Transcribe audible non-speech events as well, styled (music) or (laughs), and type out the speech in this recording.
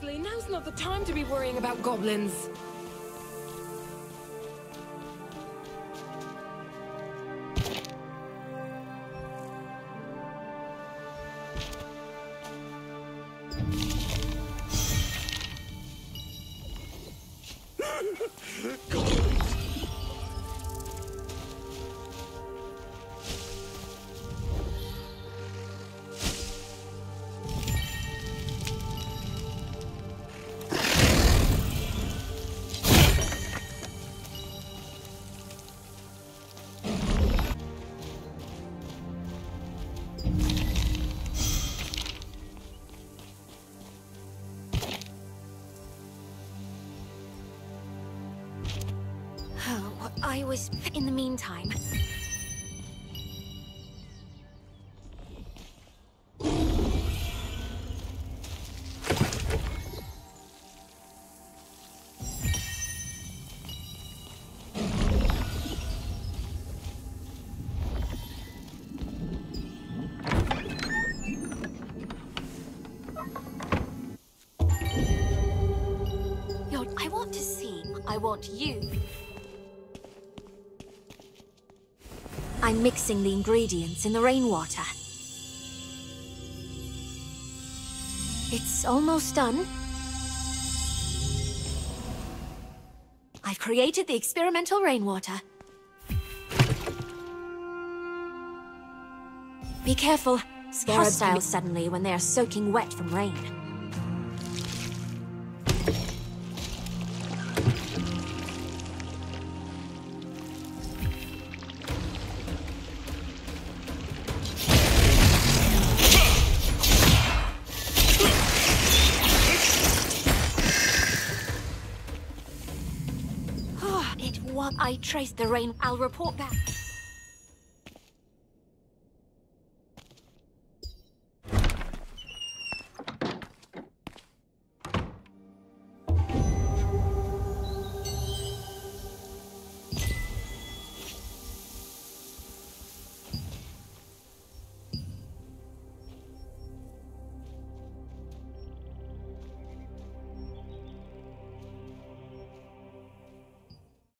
Now's not the time to be worrying about goblins. Oh, (laughs) I was... In the meantime... I want to see. I want you. I'm mixing the ingredients in the rainwater. It's almost done. I've created the experimental rainwater. Be careful. Scarabs Hostile suddenly when they are soaking wet from rain. I traced the rain. I'll report back.